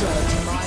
tomorrow.